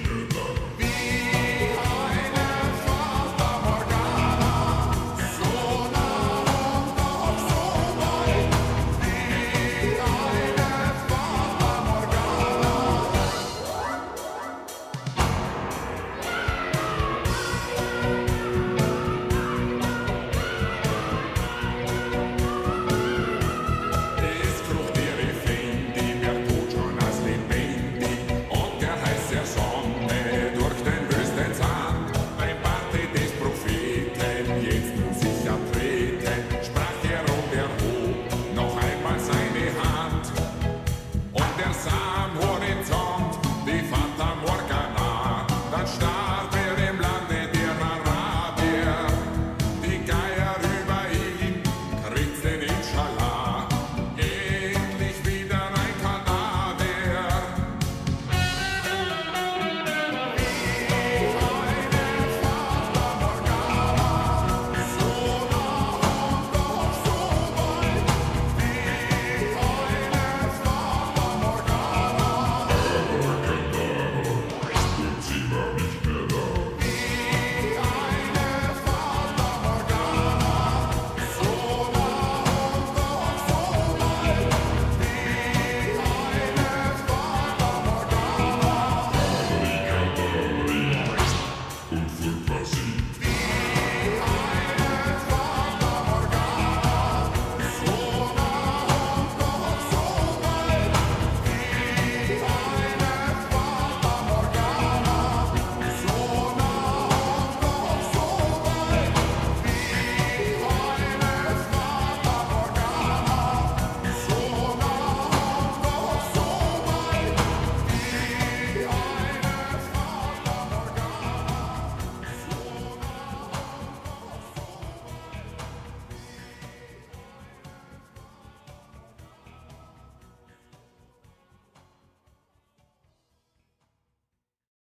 Krishna,